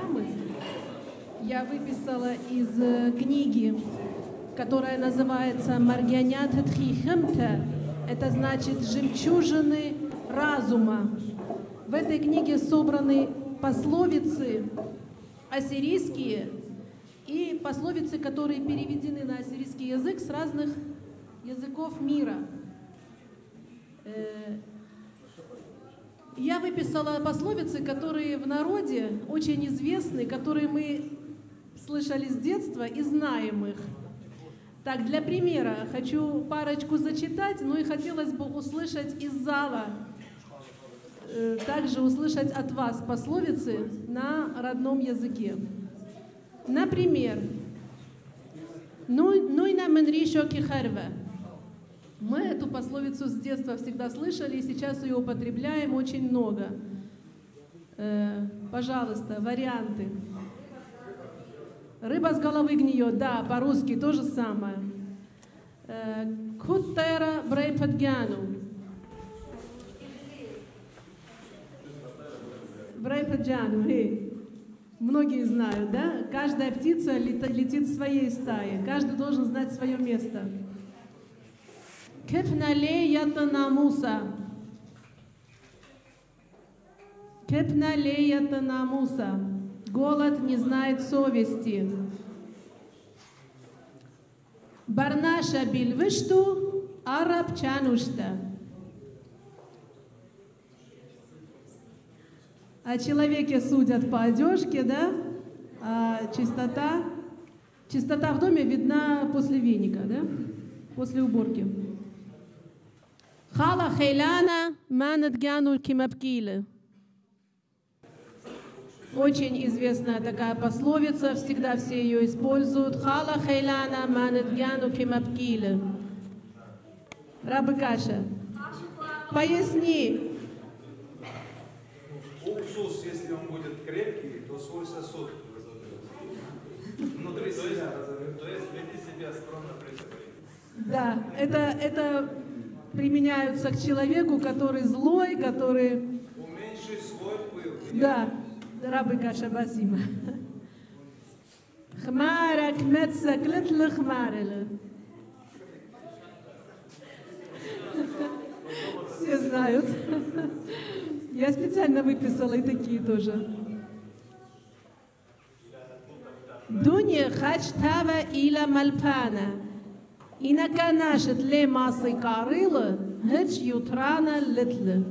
программы я выписала из э, книги, которая называется «Маргианят Тхихемте». Это значит «Жемчужины разума». В этой книге собраны пословицы ассирийские и пословицы, которые переведены на ассирийский язык с разных языков мира. Я выписала пословицы, которые в народе очень известны, которые мы слышали с детства и знаем их. Так, для примера хочу парочку зачитать, но и хотелось бы услышать из зала, э, также услышать от вас пословицы на родном языке. Например, «Ну и на менришо кихерве» Мы эту пословицу с детства всегда слышали, и сейчас ее употребляем очень много. Э, пожалуйста, варианты. Рыба с головы гниет, да, по-русски то же самое. Э, Куттера брейпадгяну. Брейпаджану, Многие знают, да? Каждая птица летит в своей стае. Каждый должен знать свое место. Кепналеята намуса. Кепналеята намуса. Голод не знает совести. Барнаша бильвышту, араб чанушта. О человеке судят по одежке, да? А чистота, чистота в доме видна после веника, да? После уборки. Хала хейлана гяну кимапкиле. Очень известная такая пословица, всегда все ее используют. Хала хейлана манат гяну кимапкиле. Рабы Каша, поясни. Уксус, если он будет крепкий, то свой сосуд внутри себя разорвет. То есть веди себя скромно при Да, это, это применяются к человеку, который злой, который... Да, рабы каша басима. Хмарак мецак летла хмарела. Все знают. Я специально выписала и такие тоже. Дуня хачтава ила мальпана. Инака наши тле массы карылы, хэч ютрана литлы.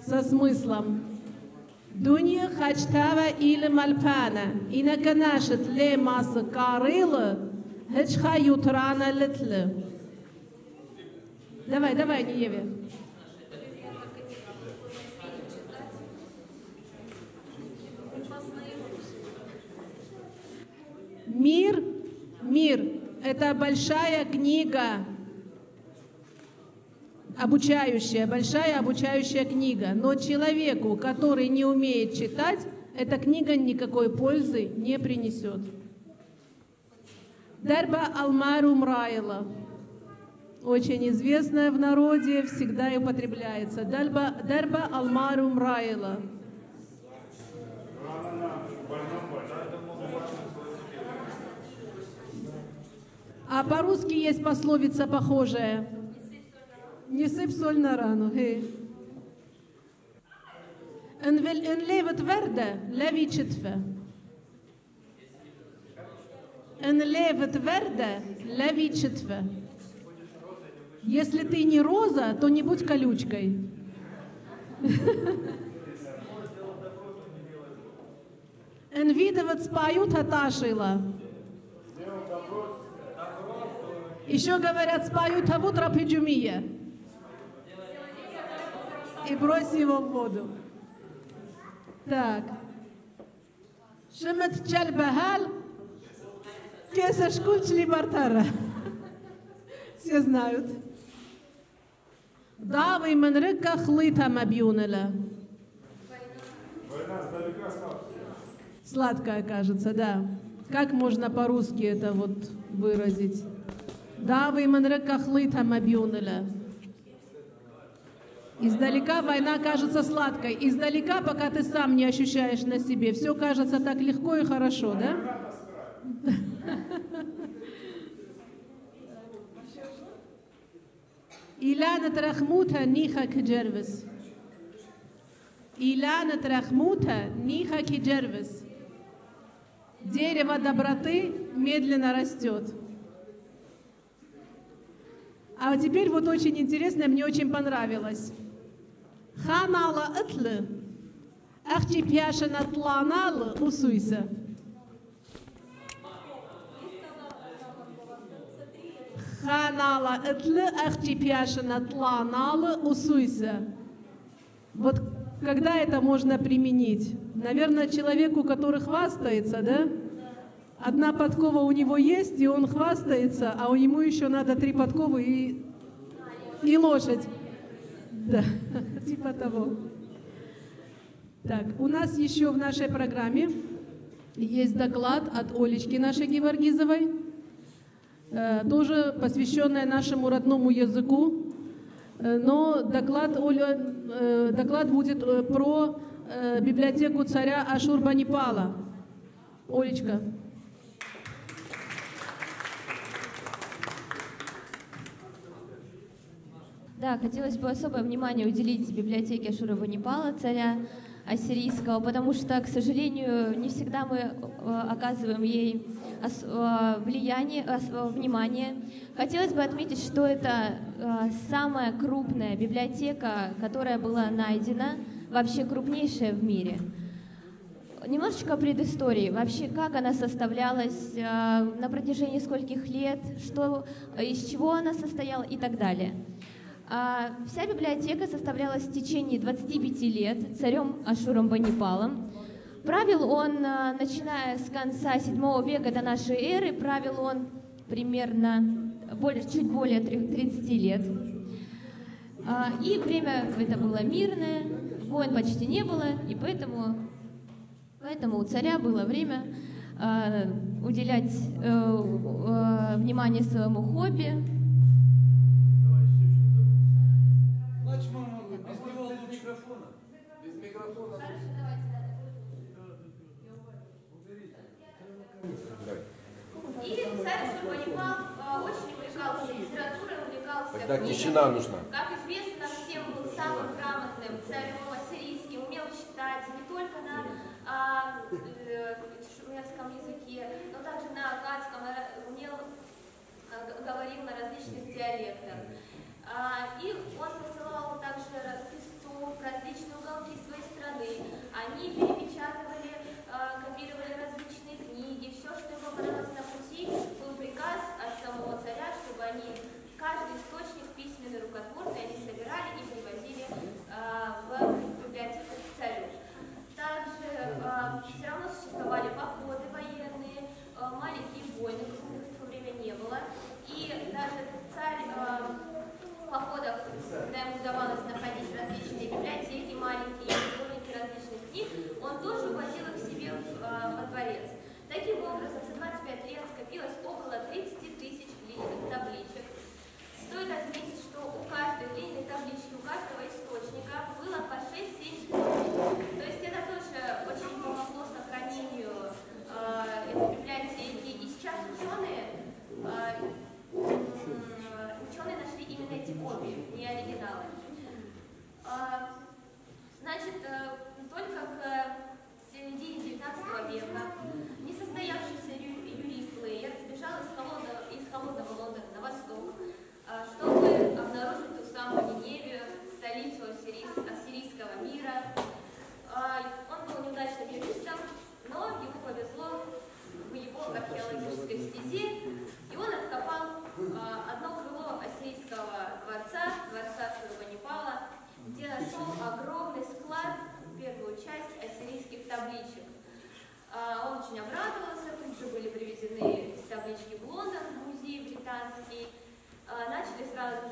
Со смыслом. Дунья хачтава или мальпана, инака наши тле массы карылы, хэч ха ютрана литлы. Давай, давай, Ниеве. Мир, мир это большая книга, обучающая, большая обучающая книга. Но человеку, который не умеет читать, эта книга никакой пользы не принесет. Дарба Алмару Мрайла. Очень известная в народе, всегда употребляется. Дарба, дарба Алмару Мрайла. А по-русски есть пословица похожая. Не сыпь соль на рану. Если ты не роза, то не будь колючкой. En видовать споют аташила. Еще говорят, споют а в утро пиджумия. И брось его в воду. Так. Шемет чальбахал, кеса шкульчли бартара. Все знают. Давай манрыка хлыта мабюнела. Сладкая, кажется, да. Как можно по-русски это вот выразить? Давай манрыка хлыта мабюнела. Издалека война кажется сладкой. Издалека, пока ты сам не ощущаешь на себе, все кажется так легко и хорошо, да? Иляна Трахмута Ниха Кеджервис. Иляна Трахмута Ниха Кеджервис. Дерево доброты медленно растет. А теперь вот очень интересно, мне очень понравилось. Ханала ытлы, ахчи пяшина тланалы усуйся. Ханала ытлы, ахчи пяшина тланалы усуйся. Вот когда это можно применить? Наверное, человеку, который хвастается, да? Одна подкова у него есть, и он хвастается, а у ему еще надо три подковы и, и лошадь. Да, типа того. Так, у нас еще в нашей программе есть доклад от Олечки нашей Геворгизовой, э, тоже посвященная нашему родному языку. Э, но доклад, Оля, э, доклад будет про библиотеку царя Ашурбанипала. Олечка. Да, хотелось бы особое внимание уделить библиотеке Ашура Ванипала, царя ассирийского, потому что, к сожалению, не всегда мы э, оказываем ей э, влияние, э, внимание. Хотелось бы отметить, что это самая крупная библиотека, которая была найдена, вообще крупнейшая в мире. Немножечко предыстории. Вообще, как она составлялась, на протяжении скольких лет, что, из чего она состояла и так далее. А, вся библиотека составлялась в течение 25 лет царем Ашуром Банипалом. Правил он, а, начиная с конца 7 века до нашей эры, правил он примерно более, чуть более 30 лет. А, и время это было мирное, войн почти не было, и поэтому, поэтому у царя было время уделять э, э, внимание своему хобби, Тогда тишина нужна. Как известно, всем был самым грамотным царем ассирийским, умел читать не только на а, э, шумерском языке, но также на акадском, э, умел, а, говорил на различных диалектах. А, и он посылал также различные уголки своей страны. Они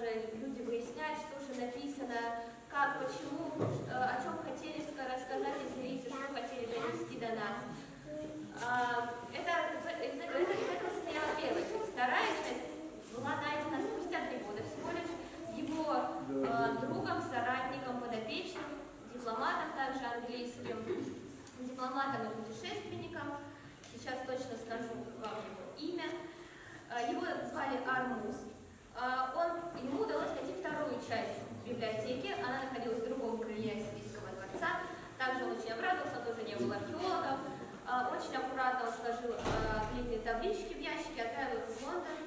даже люди выясняют, что же написано, как, почему, э, о чем хотели рассказать измерите, что хотели донести до нас. А, это, из, этого, из этого состояла первая часть. Вторая часть была найдена спустя три года всего лишь его э, другом, соратником, подопечным, дипломатом также английским, дипломатом и путешественником. Сейчас точно скажу вам его имя. Э, его звали Армуз. Э, Он, ему удалось найти вторую часть библиотеки. Она находилась в другом крыле Ассирийского дворца. Также он очень обрадовался, он тоже не был археологом. Э, Очень аккуратно он сложил э, глиняные таблички в ящике, отправил их в Лондон.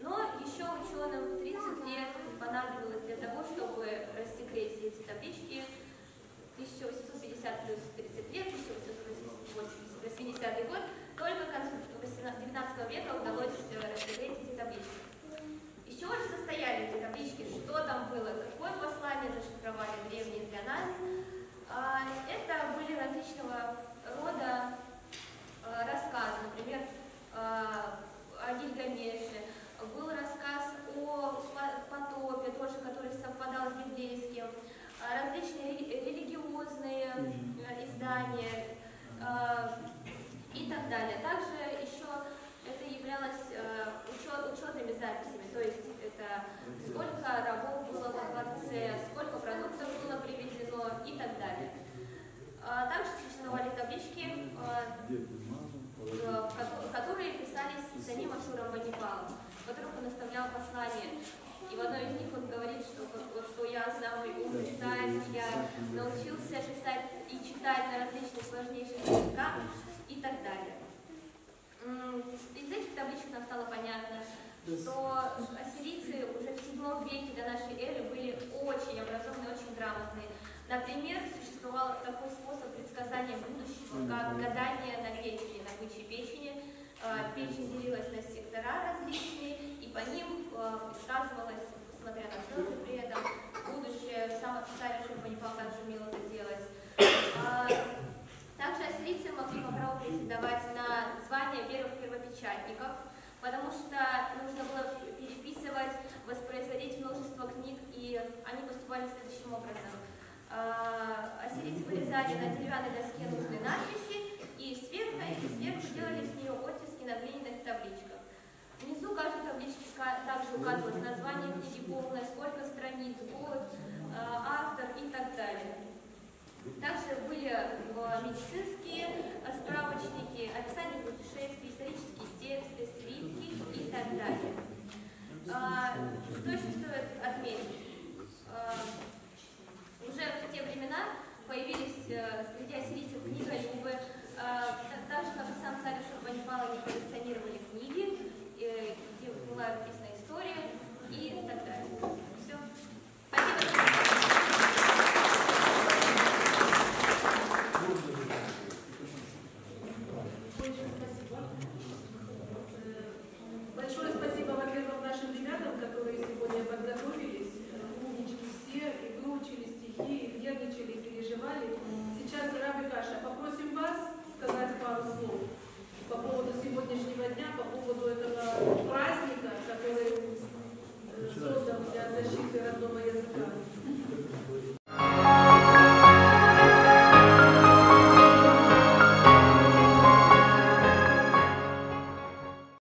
Но еще ученым 30 лет понадобилось для того, чтобы рассекретить эти таблички. 1850 плюс 30 лет, 1880 год. Только к концу 19 века удалось э, рассекретить эти таблички. Из чего же состояли эти таблички? Что там было? Какое послание зашифровали древние для нас? А, Это были различного рода э, рассказы. Например, э, о Гильгамеше. Был рассказ о по- потопе, тоже, который совпадал с библейским. А, Различные рели- религиозные э, издания э, и так далее. Также еще это являлось э, учет- учетными записями, то есть это сколько рабов было во дворце, сколько продуктов было привезено и далее. А Также существовали таблички, ко- которые писались самим Ашуром Банипалом, в которых он оставлял послание. И в одной из них он говорит, что, что я самый умный царь, я научился писать и читать на различных сложнейших языках и так далее. Из этих табличек нам стало понятно, что ассирийцы уже в седьмом веке до нашей эры были очень образованные, очень грамотные. Например, существовал такой способ предсказания будущего, как гадание на печени, на бычьей печени. Э, Печень делилась на и так далее. Также были медицинские справочники, описание путешествий, исторические тексты, свитки и так далее. А, Точно стоит отметить, а, уже в те времена появились